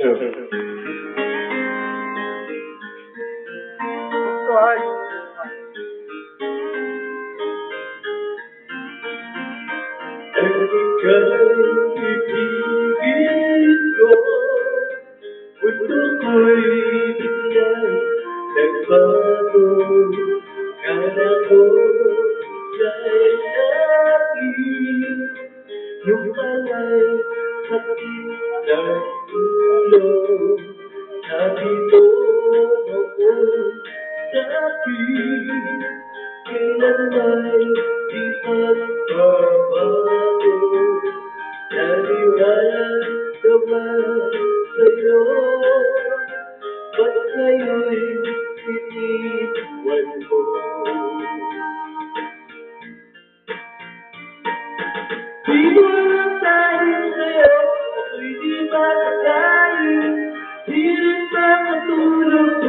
được tôi em biết rồi quên bước quay bên nhau đẹp quá tôi ngài đã tôi dài đã đi lại thật đáng yêu tha thì tố đau khổ đã khi khi lần này thì phải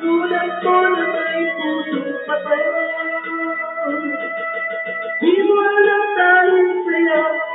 Una colma y puso un papel. Y vuelve a enfriar a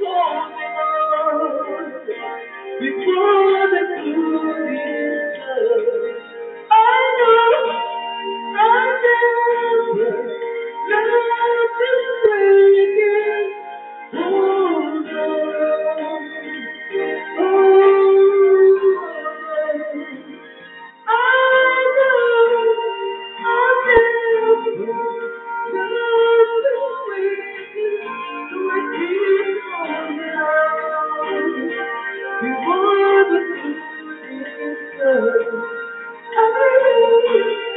I you. I